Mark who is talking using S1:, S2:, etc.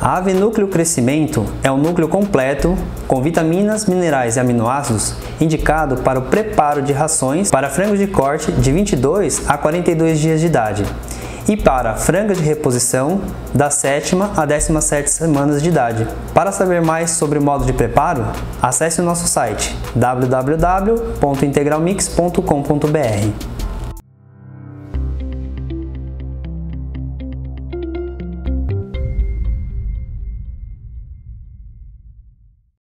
S1: A ave núcleo crescimento é um núcleo completo com vitaminas, minerais e aminoácidos indicado para o preparo de rações para frangos de corte de 22 a 42 dias de idade e para frangas de reposição da sétima a 17 semanas de idade. Para saber mais sobre o modo de preparo, acesse o nosso site www.integralmix.com.br.